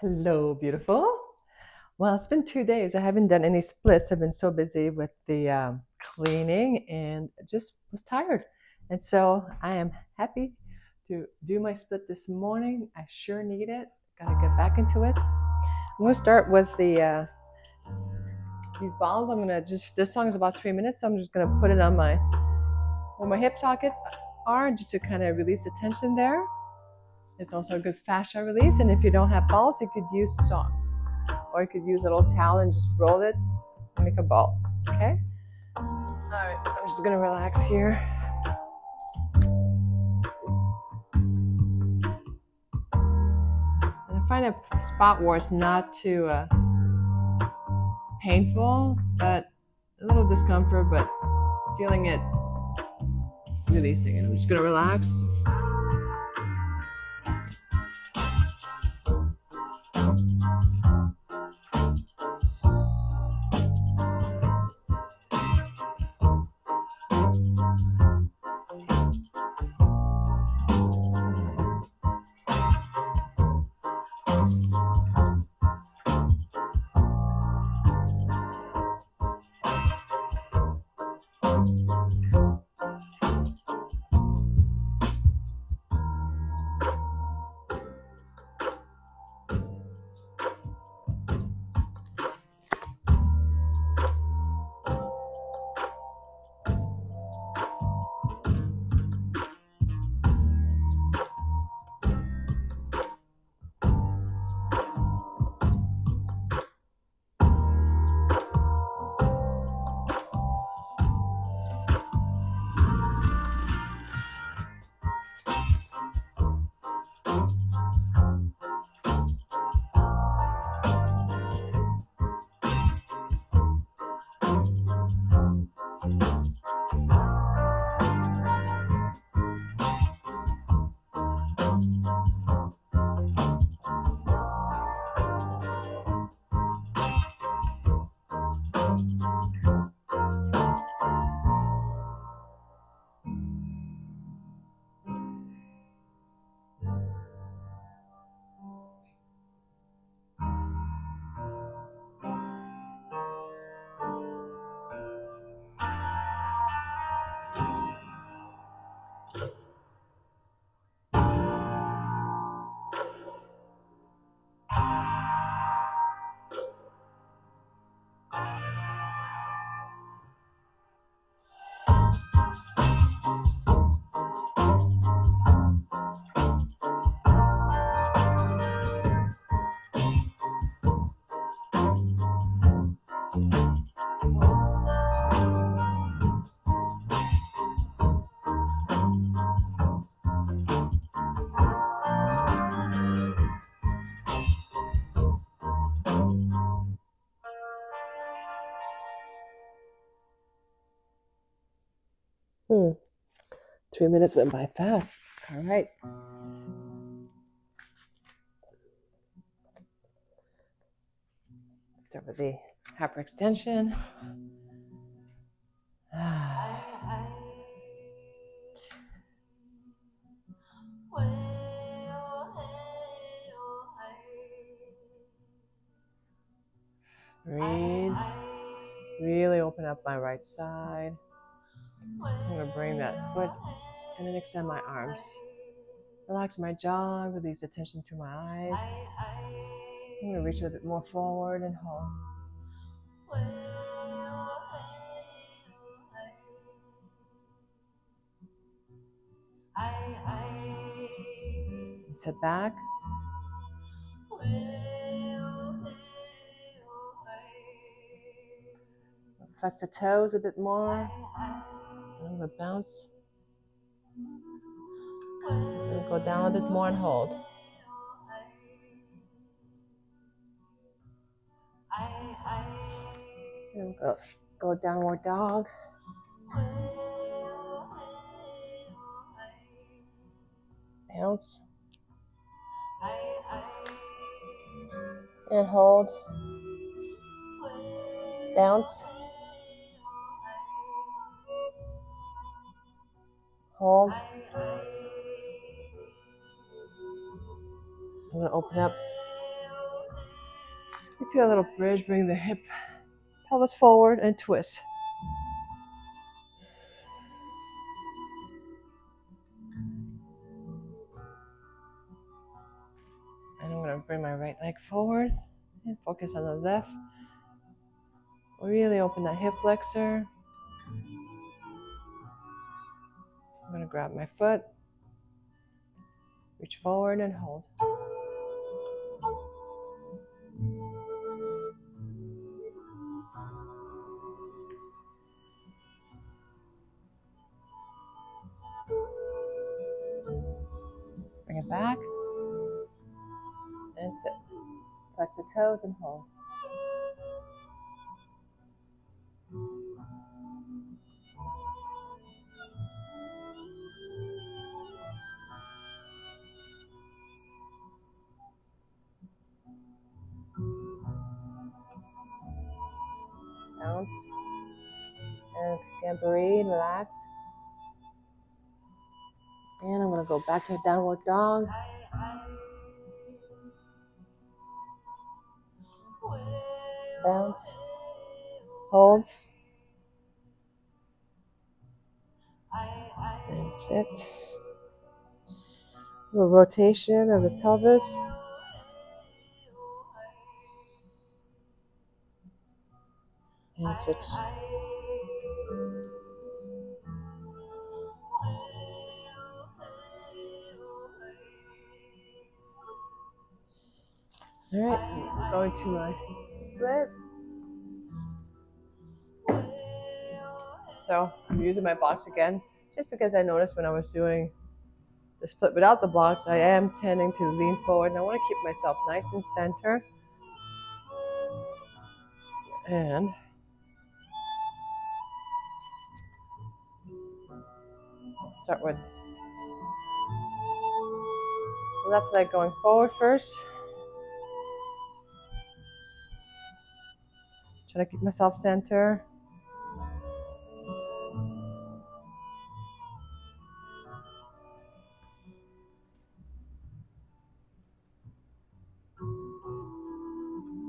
Hello, beautiful. Well, it's been two days. I haven't done any splits. I've been so busy with the um, cleaning and just was tired. And so I am happy to do my split this morning. I sure need it. Gotta get back into it. I'm gonna start with the uh, these balls. I'm gonna just this song is about three minutes, so I'm just gonna put it on my where my hip sockets are just to kind of release the tension there. It's also a good fascia release. And if you don't have balls, you could use socks. Or you could use a little towel and just roll it and make a ball. Okay? All right, I'm just gonna relax here. And I find a spot where it's not too uh, painful, but a little discomfort, but feeling it releasing. And I'm just gonna relax. Hmm. Three minutes went by fast. All right. Start with the hyperextension. Breathe. Really open up my right side. I'm going to bring that foot and then extend my arms. Relax my jaw, release the tension to my eyes. I'm going to reach a bit more forward and hold. Sit back. Flex the toes a bit more. I'm gonna bounce. And go down a bit more and hold. Go, go downward dog. Bounce. And hold. Bounce. Hold. I'm going to open up get a little bridge, bring the hip, pelvis forward and twist. And I'm gonna bring my right leg forward and focus on the left. Really open that hip flexor. I'm gonna grab my foot, reach forward and hold. Back and sit. Flex the toes and hold. Bounce. And again, breathe, relax. Gonna go back to downward dog. Bounce. Hold. And sit. A rotation of the pelvis. And switch. All right, going to my split. So I'm using my blocks again, just because I noticed when I was doing the split without the blocks, I am tending to lean forward, and I want to keep myself nice and center. And let's start with left leg going forward first. Try to keep myself center.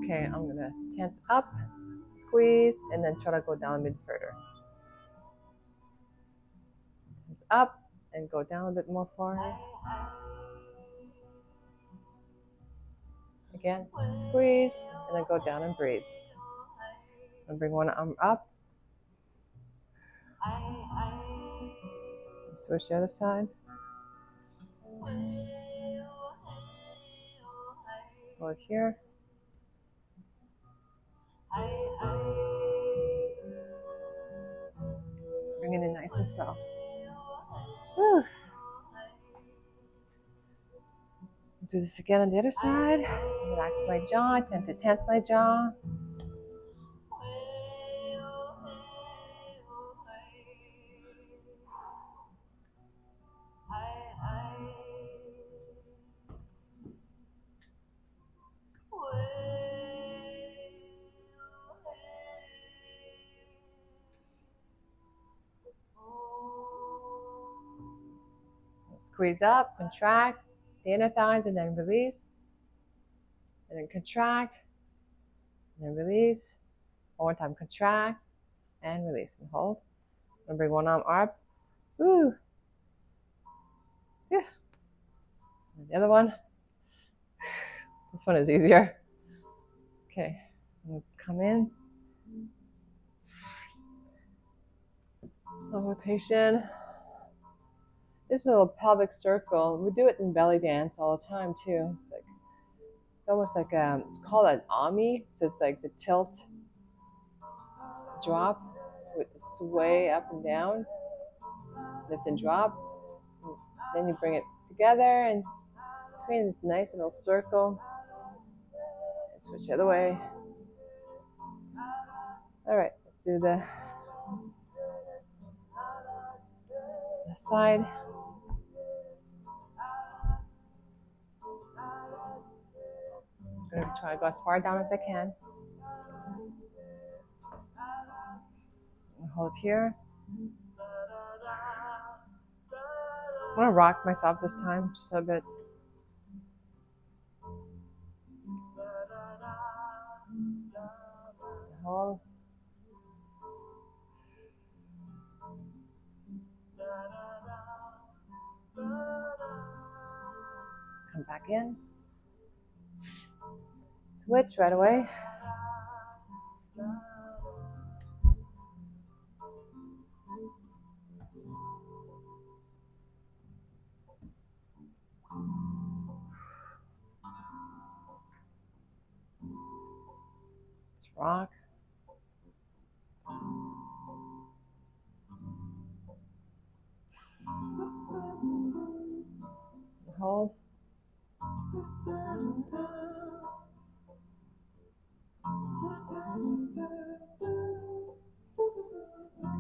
Okay, I'm gonna tense up, squeeze, and then try to go down a bit further. Tense up and go down a bit more far. Again, squeeze, and then go down and breathe. And bring one arm up. Switch the other side. Hold here. Bring it in nice and slow. Whew. Do this again on the other side. Relax my jaw. I tend to tense my jaw. Squeeze up, contract the inner thighs, and then release. And then contract, and then release. One more time, contract and release. And hold. And bring one arm up. Woo. Yeah. And the other one. This one is easier. Okay. Come in. rotation. This little pelvic circle. We do it in belly dance all the time too. It's like it's almost like um, it's called an omi. So it's like the tilt, drop, with the sway up and down, lift and drop. And then you bring it together and create this nice little circle. And switch the other way. All right, let's do the side. I'm gonna try to go as far down as I can. Hold here. I'm gonna rock myself this time just a bit. hold. Come back in. Switch right away. rock. Hold.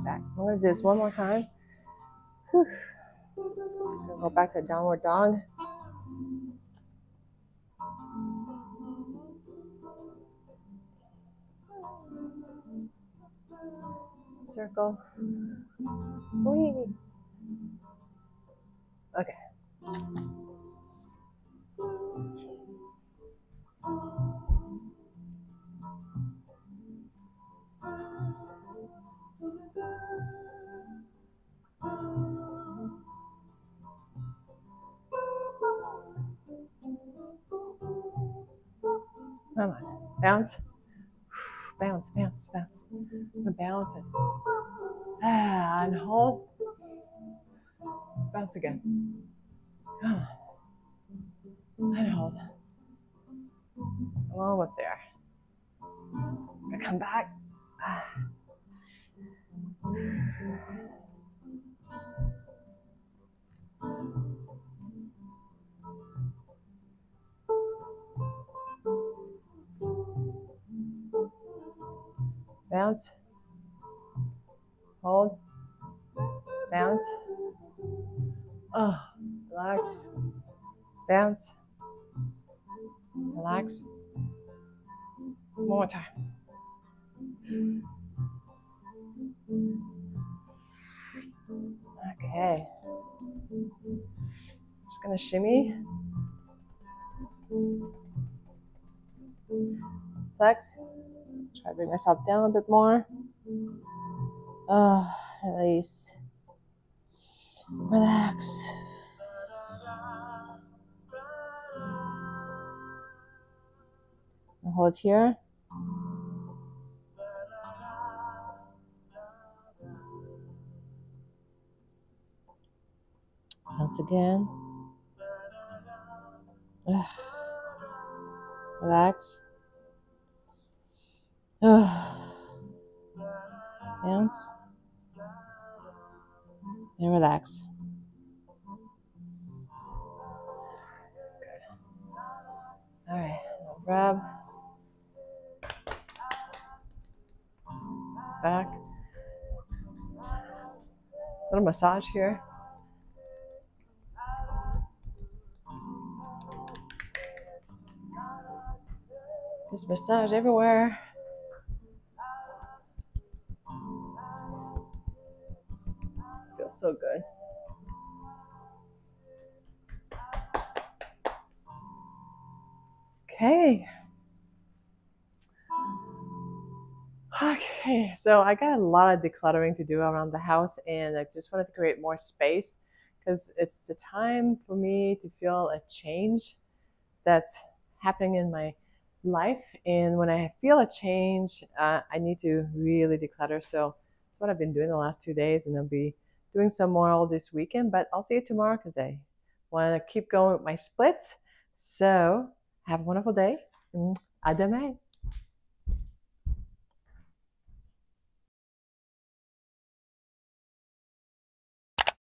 Back. I'm to do this one more time. Whew. Gonna go back to downward dog. circle. Whee. Okay. bounce bounce, bounce, bounce. And ah, and hold. Bounce again. Come on. And hold. I'm almost there. Gonna come back. Ah. bounce, hold, bounce, oh, relax, bounce, relax. One more time. Okay. Just gonna shimmy. Flex. Try to bring myself down a bit more. Ah, release. Relax. hold here. Once again. Ugh. Relax. Bounce. And relax. All right, rub. Back. Little massage here. Just massage everywhere. So good. Okay. Okay, so I got a lot of decluttering to do around the house and I just wanted to create more space because it's the time for me to feel a change that's happening in my life. And when I feel a change, uh, I need to really declutter. So that's what I've been doing the last two days and I'll be doing some more all this weekend, but I'll see you tomorrow because I want to keep going with my splits. So have a wonderful day. Mm, à demain.